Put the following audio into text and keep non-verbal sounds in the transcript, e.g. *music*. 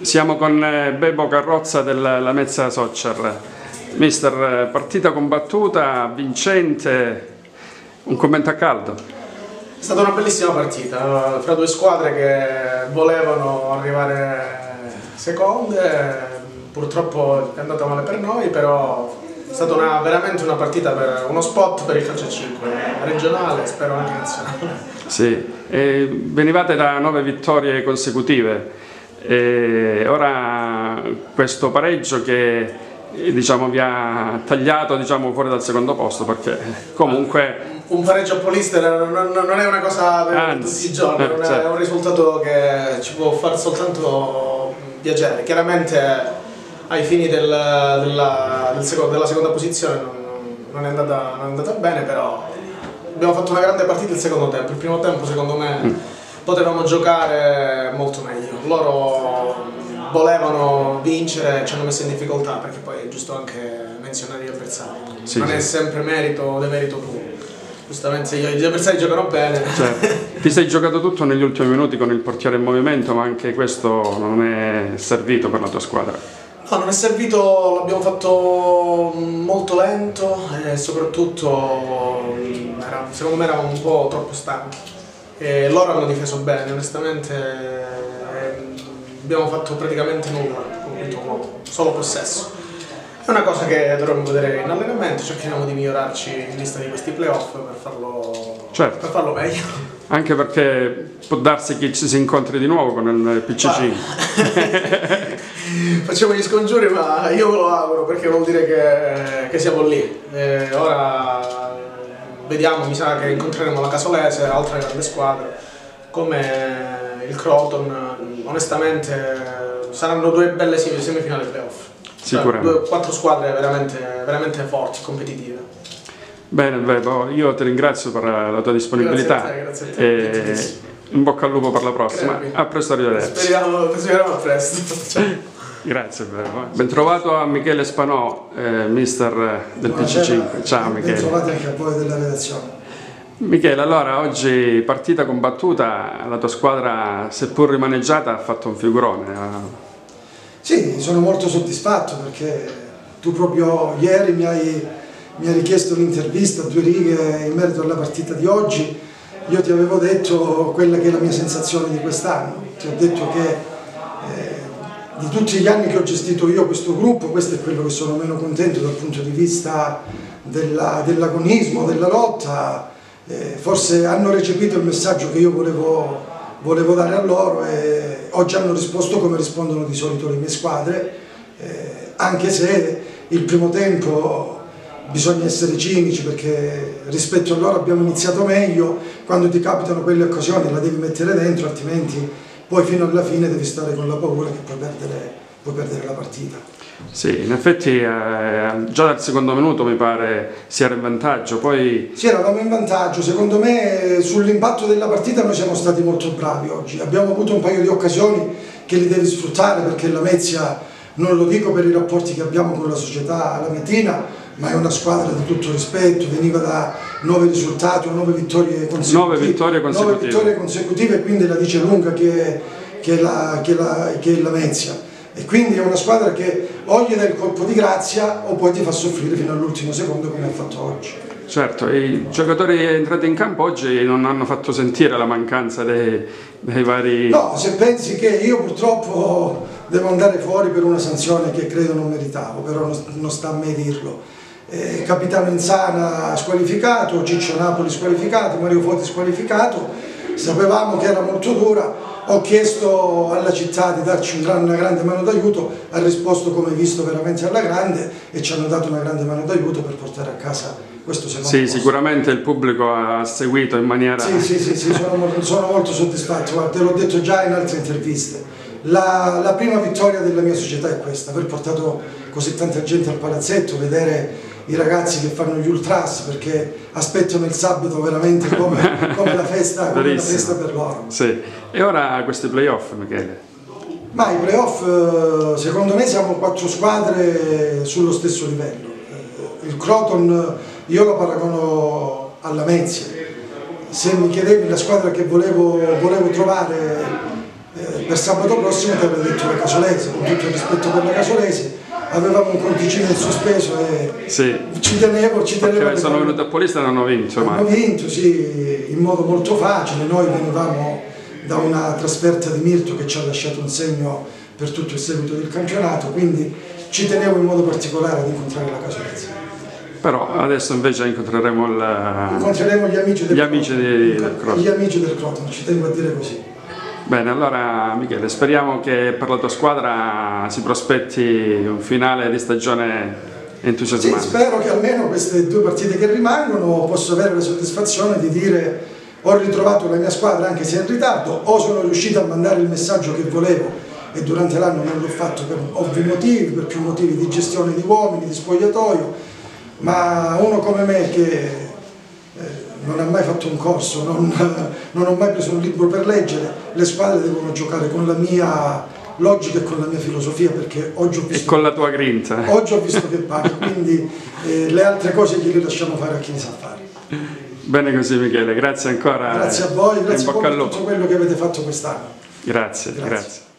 Siamo con eh, Bebo Carrozza della Lamezza Soccer. Mister, eh, partita combattuta, vincente, un commento a caldo. È stata una bellissima partita, fra due squadre che volevano arrivare seconde, purtroppo è andata male per noi, però è stata una, veramente una partita per uno spot per il calcio 5, regionale, spero anche nazionale. Sì, e venivate da nove vittorie consecutive. E ora questo pareggio che diciamo, vi ha tagliato diciamo, fuori dal secondo posto perché comunque un pareggio a Polister non, non, è una cosa per Anzi, tutti i giorni, eh, certo. è un risultato che ci può far soltanto piacere. Chiaramente ai fini del, della, della, seconda posizione non, non, è andata, non, è andata, bene, però abbiamo fatto una grande partita il secondo tempo. Il primo tempo secondo me mm. potevamo giocare molto meglio. Loro volevano vincere, ci hanno messo in difficoltà perché poi è giusto anche menzionare gli avversari. Sì, non sì. è sempre merito o demerito tuo. Giustamente gli avversari giocano bene. Certo. *laughs* Ti sei giocato tutto negli ultimi minuti con il portiere in movimento, ma anche questo non è servito per la tua squadra. No, non è servito, l'abbiamo fatto molto lento e soprattutto era, secondo me eravamo un po' troppo stanchi. E loro hanno difeso bene, onestamente abbiamo fatto praticamente nulla, solo possesso. È una cosa che dovremmo vedere in allenamento, cerchiamo di migliorarci in lista di questi playoff per farlo, certo. per farlo meglio. Anche perché può darsi che ci si incontri di nuovo con il PCC. *laughs* Facciamo gli scongiuri, ma io ve lo auguro perché vuol dire che, che siamo lì. E ora vediamo, mi sa che incontreremo la Casolese, altra grande squadra, come il Croton. Onestamente saranno due belle semifinali playoff. Sicuramente. Due, quattro squadre veramente, veramente forti, competitive. Bene, Bebo, io ti ringrazio per la tua disponibilità. Grazie a te, grazie a te. E in bocca al lupo per la prossima. Crepi. A presto, arrivederci. Speriamo, speriamo a presto. *laughs* Ciao. Grazie Bebo. Bentrovato a Michele Spanò, eh, mister del PC5. Ciao Michele. Bentrovati anche a voi della redazione. Michele, allora oggi partita combattuta, la tua squadra seppur rimaneggiata ha fatto un figurone. Eh. Sì, sono molto soddisfatto perché tu proprio ieri mi hai, mi hai richiesto un'intervista, due righe in merito alla partita di oggi. Io ti avevo detto quella che è la mia sensazione di quest'anno. Ti ho detto che eh, di tutti gli anni che ho gestito io questo gruppo, questo è quello che sono meno contento dal punto di vista dell'agonismo, della lotta. Eh, forse hanno recepito il messaggio che io volevo volevo dare a loro e oggi hanno risposto come rispondono di solito le mie squadre, eh, anche se il primo tempo bisogna essere cinici perché rispetto a loro abbiamo iniziato meglio, quando ti capitano quelle occasioni la devi mettere dentro, altrimenti poi fino alla fine devi stare con la paura che puoi perdere, puoi perdere la partita. Sì, in effetti eh, già dal secondo minuto mi pare si era in vantaggio, poi... Sì, eravamo in vantaggio, secondo me sull'impatto della partita noi siamo stati molto bravi oggi, abbiamo avuto un paio di occasioni che li devi sfruttare perché la Mezia, non lo dico per i rapporti che abbiamo con la società la Metina, ma è una squadra di tutto rispetto, veniva da nove risultati o nove vittorie consecutive. Nove vittorie consecutive. Nove vittorie consecutive, quindi la dice lunga che, che, la, che, la, che è la Mezia e quindi è una squadra che o gli dà il colpo di grazia o poi ti fa soffrire fino all'ultimo secondo come ha fatto oggi. Certo, i giocatori entrati in campo oggi non hanno fatto sentire la mancanza dei, dei vari... No, se pensi che io purtroppo devo andare fuori per una sanzione che credo non meritavo, però non sta a me dirlo. Eh, Capitano Insana squalificato, Ciccio Napoli squalificato, Mario Foti squalificato, sapevamo che era molto dura, ho chiesto alla città di darci una grande mano d'aiuto, ha risposto come visto veramente alla grande e ci hanno dato una grande mano d'aiuto per portare a casa questo secondo Sì, posto. sicuramente il pubblico ha seguito in maniera... Sì, sì, sì, sì sono, molto, sono, molto soddisfatto, guarda, te l'ho detto già in altre interviste. La, la prima vittoria della mia società è questa, aver portato così tanta gente al palazzetto, vedere i ragazzi che fanno gli ultras perché aspettano il sabato veramente come, *laughs* come, la, festa, come una festa per loro. Sì. E ora questi playoff Michele? Ma i playoff eh, secondo me siamo quattro squadre sullo stesso livello. Eh, il Croton io lo paragono alla Mezia, se mi chiedevi la squadra che volevo, volevo trovare eh, per sabato prossimo ti avrei detto la Casolese, con tutto il rispetto per la Casolese, avevamo un conticino in sospeso e sì. ci tenevo, ci tenevo. Perché sono venuti a Polista e hanno vinto. Hanno vinto, sì, in modo molto facile, noi venivamo da una trasferta di Mirto che ci ha lasciato un segno per tutto il seguito del campionato, quindi ci tenevo in modo particolare ad incontrare la Casolese. Però adesso invece incontreremo, il, incontreremo gli amici del gli amici di, del Croton. Gli amici del Croton, ci tengo a dire così. Bene, allora Michele, speriamo che per la tua squadra si prospetti un finale di stagione entusiasmante. Sì, spero che almeno queste due partite che rimangono posso avere la soddisfazione di dire ho ritrovato la mia squadra anche se in ritardo o sono riuscito a mandare il messaggio che volevo e durante l'anno non l'ho fatto per ovvi motivi, per più motivi di gestione di uomini, di spogliatoio ma uno come me che non ha mai fatto un corso, non, *laughs* non, ho mai preso un libro per leggere, le squadre devono giocare con la mia logica e con la mia filosofia perché oggi ho visto, e con la tua grinta. *laughs* Oggi ho visto che paga, quindi eh, le altre cose gliele lasciamo fare a chi ne sa fare. Bene così Michele, grazie ancora. Grazie a voi, grazie per tutto quello che avete fatto quest'anno. Grazie, grazie. grazie.